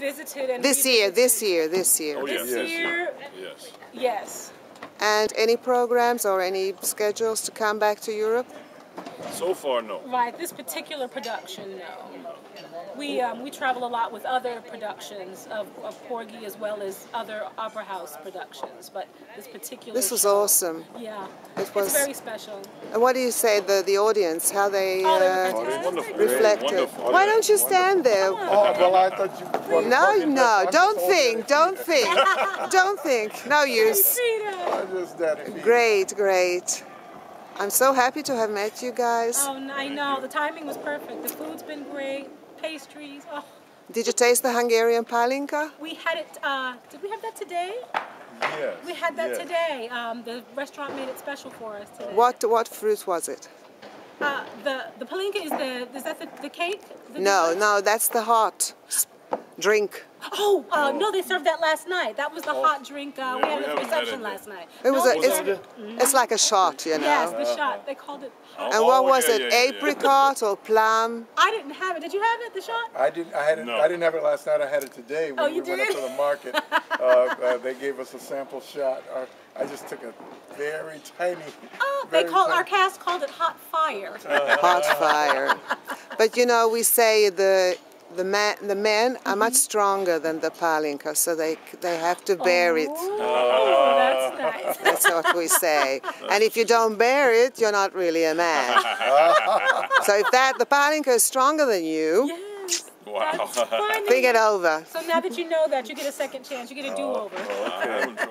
visited and This year, this year, this year. Oh, This yes. year, Yes. yes. And any programs or any schedules to come back to Europe? So far, no. Right, this particular production, no. We um, we travel a lot with other productions of, of Porgy as well as other opera house productions, but this particular This was show- awesome. Yeah, It was- it's very special. And what do you say, the, the audience, how they Oh, they uh, reflected? Why don't you stand there? Oh, well, I thought you. well, No, no, don't think, don't think, don't think. No use. Frida. I'm just that. Great, great. I'm so happy to have met you guys. Oh, I know. The timing was perfect. The food's been great. Pastries. Oh, Did you taste the Hungarian palinka? we had it. Uh, did we have that today? Yes. We had that yes. today. Um, the restaurant made it special for us today. What what fruit was it? Uh, the the palinka is the is that the, the cake? The No, dessert? no, that's the hot drink. Oh, uh, no, they served that last night. That was the hot drink. Uh, we had we at the reception last night. It was No, a, they it's, it- it's like a shot, you know. Yes, the shot. They called it. hot. And what Oh, was yeah, it? yeah, yeah, yeah. Apricot or plum? I didn't have it. Did you have it? The shot? I didn't. I had it. No. I didn't have it last night. I had it today when Oh, we you went up did? to the market. uh, uh, they gave us a sample shot. Uh, I just took a very tiny. Oh, they very call tiny- our cast called it hot fire. Hot fire. But you know, we say the the man the men are much mm-hmm. stronger than the palinka, so they they have to bear it. Oh, that's nice. That's what we say. And if you don't bear it, you're not really a man. so if that the palinka is stronger than you, Yes. Wow. That's funny. think it over. So now that you know that, you get a second chance. You get a oh, do-over. I haven't tried